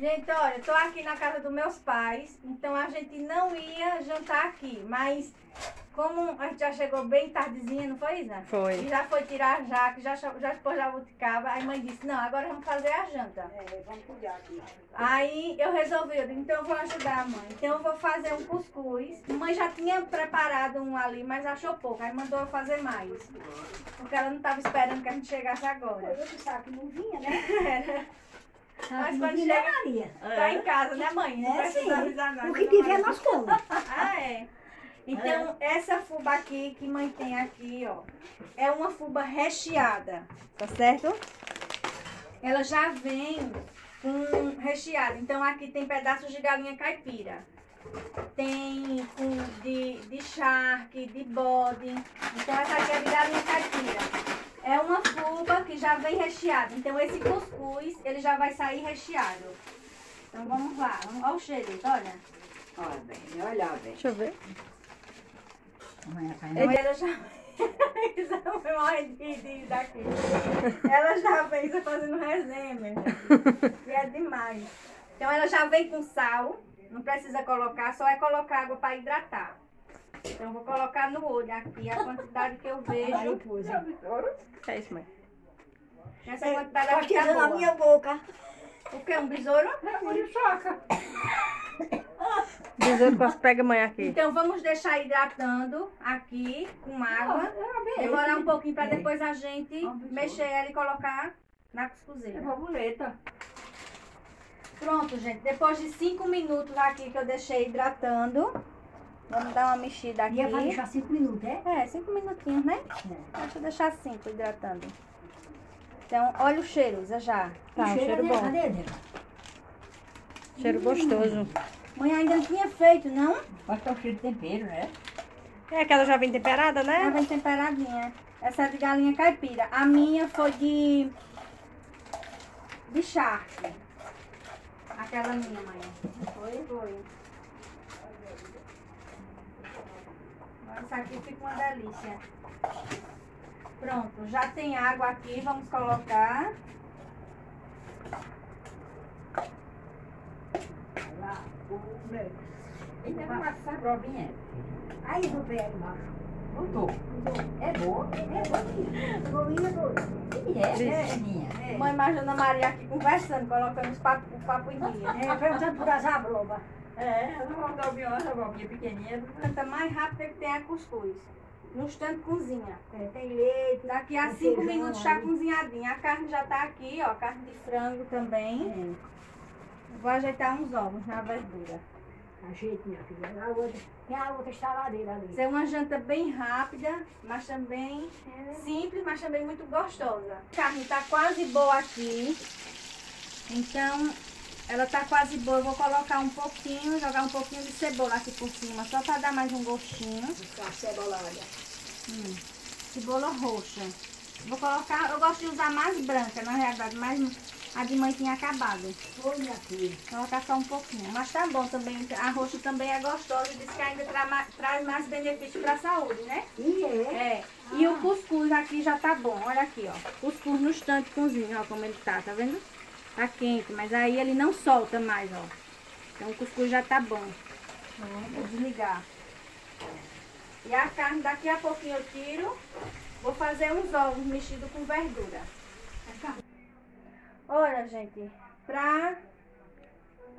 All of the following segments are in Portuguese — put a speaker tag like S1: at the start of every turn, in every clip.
S1: Gente, olha, eu tô aqui na casa dos meus pais, então a gente não ia jantar aqui, mas como a gente já chegou bem tardezinha, não foi, Isa?
S2: Foi.
S1: E já foi tirar a jaca, já, já pôs a buticaba, aí a mãe disse, não, agora vamos fazer a janta.
S3: É, vamos cuidar aqui.
S1: Aí eu resolvi, eu disse, então eu vou ajudar a mãe. Então eu vou fazer um cuscuz. A mãe já tinha preparado um ali, mas achou pouco, aí mandou eu fazer mais. Porque ela não estava esperando que a gente chegasse agora.
S3: Eu pensava que não vinha, né?
S1: Mas
S3: não
S1: quando chega-
S3: Maria?
S1: Tá em casa, né mãe? Não
S3: É,
S1: precisa avisar nada.
S3: O que tiver, nós comemos.
S1: Ah, é. Então, essa fuba aqui que mãe tem aqui, ó, é uma fuba recheada, tá certo? Ela já vem com recheada. Então, aqui tem pedaços de galinha caipira. Tem com de, de charque, de bode. Então, essa aqui é de galinha caipira. É uma fuba que já vem recheada. Então, esse cuscuz, ele já vai sair recheado. Então, vamos lá. Olha o cheiro, olha.
S3: Olha bem, olha bem.
S2: Deixa eu ver.
S1: Então, ela já. De rir daqui. Ela já vem isso fazendo resenha, mesmo. E é demais. Então ela já vem com sal, não precisa colocar, só é colocar água para hidratar. Então eu vou colocar no olho aqui a quantidade que eu vejo.
S2: É isso, mãe.
S1: Essa
S3: É,
S1: quantidade aqui tá boa.
S3: minha boca.
S1: O que? Um besouro?
S2: Besouro quase pega a mãe aqui.
S1: Então vamos deixar hidratando aqui com água. Demorar um pouquinho para depois a gente
S3: Ah,
S1: mexer ela e colocar na
S3: É
S1: cuscuzeira.
S3: borboleta.
S1: Pronto, gente. Depois de 5 minutos aqui que eu deixei hidratando, vamos dar uma mexida aqui.
S3: Ia pra deixar cinco minutos, é?
S1: É, 5 minutinhos, né?
S3: É.
S1: Deixa eu deixar 5 hidratando. Então, olha o cheiro, Zé já.
S2: Tá, um cheiro
S3: né?
S2: bom.
S3: Débora?
S2: Cheiro gostoso.
S1: Mãe ainda não tinha feito, não?
S3: Acho que é o cheiro de tempero, né?
S2: É aquela já vem temperada,
S1: Ela
S2: né?
S1: vem temperadinha. Essa é de galinha caipira. A minha foi de... De charque. Aquela minha, mãe. Foi? Foi. Essa aqui fica uma delícia. Pronto, já tem água aqui, vamos colocar.
S3: Lá, o meu. Ainda não massa essa robinha. Aí pegar embaixo. Voltou. É boa? É boa. É boa. E é, é, minha.
S1: Mãe Marjana Maria aqui conversando, colocando os papo, o papo em dia.
S3: É, perguntando por as abroba.
S4: É, essa robinha, essa robinha pequenininha.
S1: Canta mais rápido que tem a cuscuz. No instante cozinha.
S3: É, tem leite.
S1: Daqui a
S3: Tem
S1: 5
S3: feijão
S1: minutos já
S3: ali.
S1: cozinhadinha. A carne já tá aqui, ó. Carne de frango também.
S3: É.
S1: Vou ajeitar uns ovos na verdura.
S3: Ajeite, minha filha. A outra, tem a outra estaladeira ali.
S1: Isso é uma janta bem rápida, mas também simples, mas também muito gostosa. A carne tá quase boa aqui. Então, ela tá quase boa. Eu vou colocar um pouquinho, jogar um pouquinho de cebola aqui por cima, só para dar mais um gostinho.
S3: Ficar cebolada.
S1: Hum, cebola roxa. Vou colocar, eu gosto de usar mais branca, na realidade, mas a de mãe tinha acabado.
S3: Filha.
S1: Vou colocar só um pouquinho. Mas tá bom também, a roxa também é gostosa, diz que ainda tra traz mais benefício para a saúde, né?
S3: E é.
S1: É. E o cuscuz aqui já tá bom, olha aqui, ó. Cuscuz no instante cozinha, ó, como ele tá, tá vendo? Tá quente, mas aí ele não solta mais, ó. Então o cuscuz já tá bom. Vou desligar. E a carne daqui a pouquinho eu tiro. Vou fazer uns ovos mexidos com verdura. Olha, gente, pra...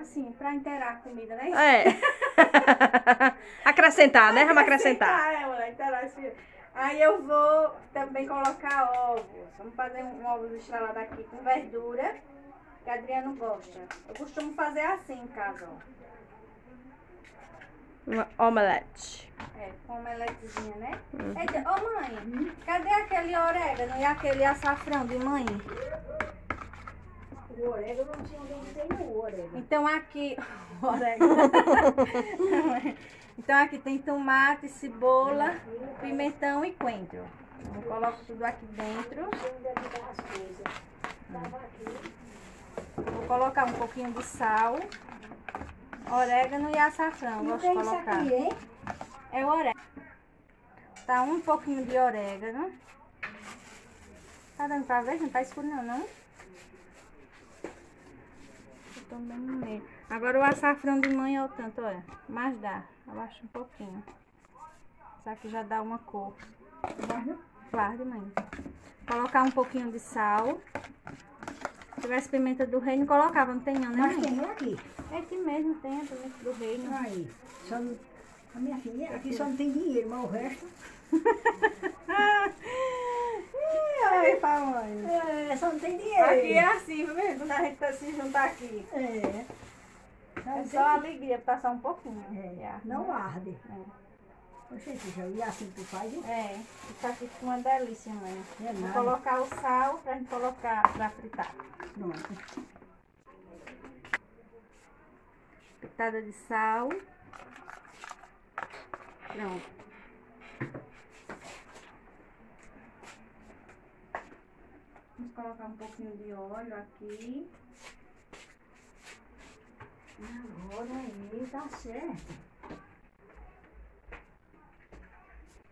S1: Assim, pra inteirar a comida, né?
S2: É. acrescentar, né? Vamos acrescentar.
S1: É, inteirar esse- Aí eu vou também colocar ovos. Vamos fazer um ovo estrelado aqui com verdura, que a Adriano gosta. Eu costumo fazer assim em casa, ó.
S2: Uma omelete.
S1: É, com omeletezinha, né?
S2: Uhum.
S1: Eita, Ô mãe, cadê aquele orégano e aquele açafrão de mãe?
S3: O orégano, não onde tem o orégano.
S1: Então aqui. orégano. então aqui tem tomate, cebola, pimentão e coentro. Eu coloco tudo aqui dentro.
S3: Não
S1: Vou colocar um pouquinho de sal, orégano e açafrão.
S3: Não
S1: Gosto de colocar.
S3: aqui, hein?
S1: É o orégano. Tá um pouquinho de orégano. Tá dando pra ver? Não tá escuro não, não? também no meio. Agora o açafrão de mãe é o tanto, olha. Mas dá. Abaixa um pouquinho. Isso aqui já dá uma cor. Guarde, mãe. Colocar um pouquinho de sal. Se tivesse pimenta do reino, colocava. Não tem não, né,
S3: Mas tem aqui.
S1: É aqui mesmo tem a pimenta do reino.
S3: Aí, só não, a minha filha, aqui só não tem dinheiro, mas o resto.
S1: Ai, papai.
S3: É, só não tem dinheiro.
S1: Aqui é assim, viu mesmo? Quando a gente tá se juntar aqui.
S3: É.
S1: É só alegria, passar um pouquinho.
S3: É, não arde. Oxe, já e assim tu faz, hein?
S1: É, isso aqui fica uma delícia, mãe.
S3: É
S1: Vou colocar o sal pra gente colocar pra fritar.
S3: Pronto.
S1: Pitada de sal. Pronto. Vamos colocar um pouquinho de óleo aqui.
S3: Agora aí tá certo. Eu não vi que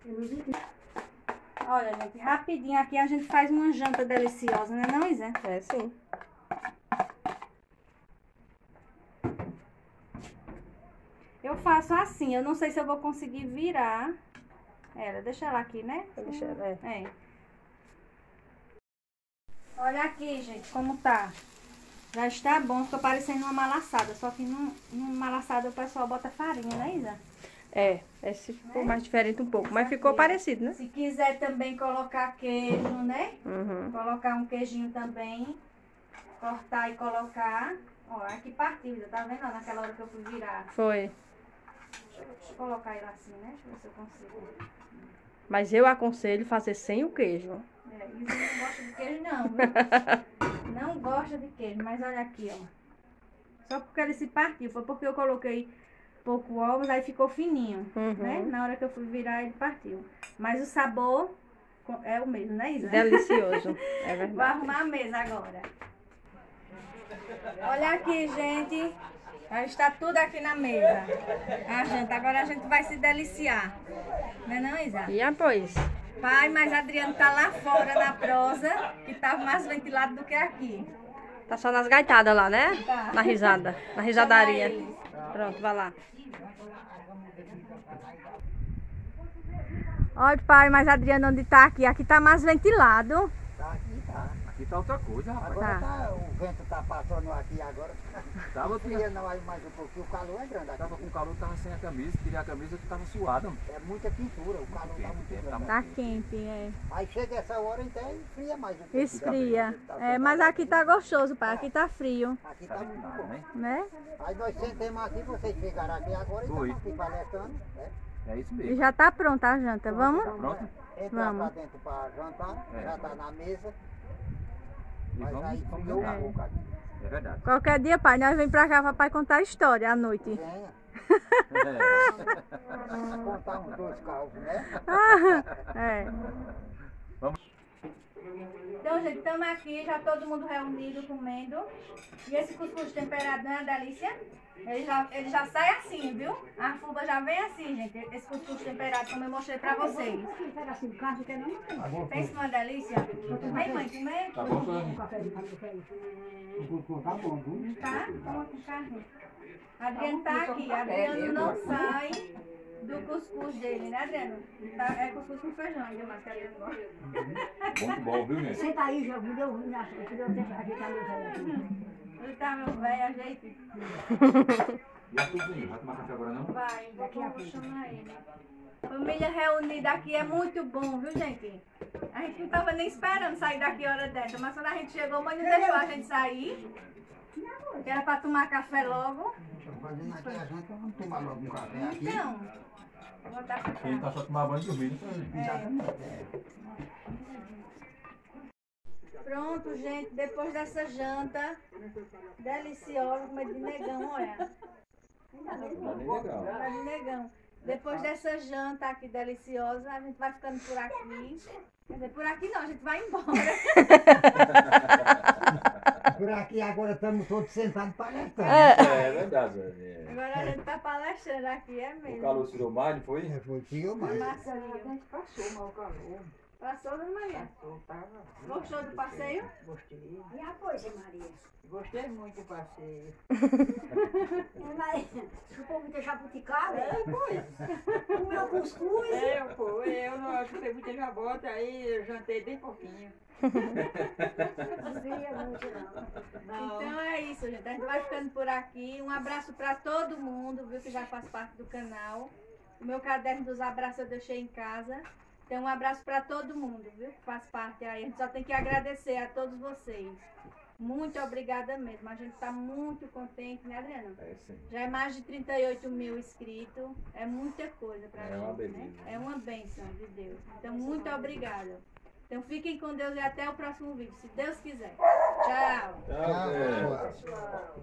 S1: Olha, gente, rapidinho aqui a gente faz uma janta deliciosa, né não, Isa?
S2: É sim.
S1: Eu faço assim, eu não sei se eu vou conseguir virar. Ela, deixa ela aqui, né?
S2: Deixa ela, é.
S1: É. Olha aqui, gente, como tá. Já está bom, ficou parecendo uma malaçada. Só que num, numa malaçada o pessoal bota farinha, né, Isa?
S2: É, esse ficou mais diferente um pouco, mas ficou parecido, né?
S1: Se quiser também colocar queijo, né?
S2: Uhum.
S1: Colocar um queijinho também. Cortar e colocar. Ó, aqui partiu, Isa, tá vendo? ó, Naquela hora que eu fui virar.
S2: Foi.
S1: Deixa eu, deixa eu colocar ele assim, né? Deixa eu ver se eu consigo.
S2: Mas eu aconselho fazer sem o queijo.
S1: É, Isa não gosta de queijo, não. viu? não gosta de queijo, mas olha aqui, ó. Só porque ele se partiu. Foi porque eu coloquei pouco ovos, aí ficou fininho,
S2: Uhum.
S1: né? Na hora que eu fui virar, ele partiu. Mas o sabor é o mesmo, né, Isa?
S2: Delicioso. É
S1: Vou
S2: verdade.
S1: arrumar a mesa agora. Olha aqui, gente. Já está tudo aqui na mesa. A janta. Agora a gente vai se deliciar. Não é não, Isa?
S2: E após?
S1: Pai, mas Adriano tá lá fora na prosa, que tá mais ventilado do que aqui.
S2: Tá só nas gaitadas lá, né?
S1: Tá.
S2: Na risada. Na risadaria. Pronto, vai lá.
S1: Olha, pai, mas Adriano onde tá aqui? Aqui tá mais ventilado.
S5: Tá aqui, tá.
S6: Aqui tá outra coisa, rapaz.
S5: Agora
S1: Tá.
S5: tá, o vento tá passando aqui agora.
S6: Tava,
S5: Fria não aí mais um pouquinho, o calor é grande aqui.
S6: tava com calor, tava sem a camisa, tirei a camisa que tava suado.
S5: É muita pintura, o calor tá muito
S6: Quente,
S5: grande.
S1: Tá quente, é.
S5: Aí chega essa hora então esfria mais um pouquinho.
S1: Esfria.
S5: Tá
S1: É, mas aqui tá gostoso, pai. Aqui tá frio,
S5: Aqui tá
S6: Tá
S5: muito bom.
S6: né?
S1: né?
S5: Aí nós sentemos aqui, vocês chegaram aqui agora e estamos aqui palestrando. Né?
S6: É isso
S1: E
S6: mesmo.
S1: já tá pronta a janta. Vamos?
S6: Pronto?
S5: Entrar
S1: Vamos.
S5: pra dentro pra jantar,
S6: É.
S5: já tá na mesa.
S6: E
S5: Mas aí
S6: vamos,
S5: esfriou
S6: vamos
S5: pouco aqui.
S6: É verdade.
S1: Qualquer dia, pai, nós vem pra cá, papai contar a história à noite.
S5: Venha,
S6: É.
S5: contar uns dois calvos, né?
S1: é.
S6: Vamos.
S1: Então, gente, estamos aqui, já todo mundo reunido, comendo. E esse cuscuz temperado não é uma delícia? Ele já, ele já sai assim, viu? A fuba já vem assim, gente. Esse cuscuz temperado, como eu mostrei pra vocês.
S3: assim.
S1: Pensa numa delícia? Vem, mãe, comer?
S6: Tá bom, Fernando?
S3: Café de café.
S5: Tá bom, viu?
S1: Tá? Toma com carne. Adriano tá aqui. Adriano não sai do cuscuz dele, né, Adriano? Tá, é cuscuz com feijão, ainda mais que Adriano gosta.
S6: Muito bom, viu, gente?
S3: Senta aí, já me ruim, deu tempo de ajeitar meu
S1: Ele tá, meu velho, ajeite.
S6: E a cozinha? Vai tomar café agora não?
S1: Vai, vou, chamar ele. Família reunida aqui é muito bom, viu, gente? A gente não tava nem esperando sair daqui hora dessa, mas quando a gente chegou, mãe não deixou a gente sair. Que era pra tomar café logo.
S5: Fazendo aqui a janta, vamos tomar logo um café aqui.
S1: Então, vou botar pra cá.
S6: Ele tá só tomar banho e dormir.
S5: Exatamente. é.
S1: Pronto, gente, depois dessa janta deliciosa, comer de negão, olha.
S6: Tá
S1: de negão. Depois dessa janta aqui deliciosa, a gente vai ficando por aqui. Quer dizer, por aqui não, a gente vai embora.
S5: Por aqui agora estamos todos sentados palestrando.
S6: É verdade, é.
S1: Agora a gente tá palestrando aqui, é
S6: O
S1: mesmo.
S6: calor tirou mais, não foi?
S5: É, Foi frio, mas
S1: Macio. Passou, Dona Maria?
S4: Passou, tava.
S1: Gostou do passeio?
S4: Gostei.
S3: E a coisa, Maria?
S4: Gostei muito do passeio.
S3: É, o povo ter jabuticaba,
S4: É, pois.
S3: comeu cuscuz.
S4: É, pô, eu não chupei muita jabota, aí eu jantei bem pouquinho.
S3: Não via muito, não.
S4: Não.
S1: Então é isso, gente. A gente vai ficando por aqui. Um abraço pra todo mundo, viu? Que já faz parte do canal. O meu caderno dos abraços eu deixei em casa. Então um abraço pra todo mundo, viu? Que faz parte aí. A gente só tem que agradecer a todos vocês. Muito obrigada mesmo. A gente tá muito contente, né, Adriana?
S6: É sim.
S1: Já é mais de 38 mil inscritos. É muita coisa pra
S6: É
S1: gente.
S6: uma
S1: né? É uma bênção de Deus. Então, muito obrigada. Então, fiquem com Deus e até o próximo vídeo, se Deus quiser. Tchau!
S6: Tchau,
S5: pessoal.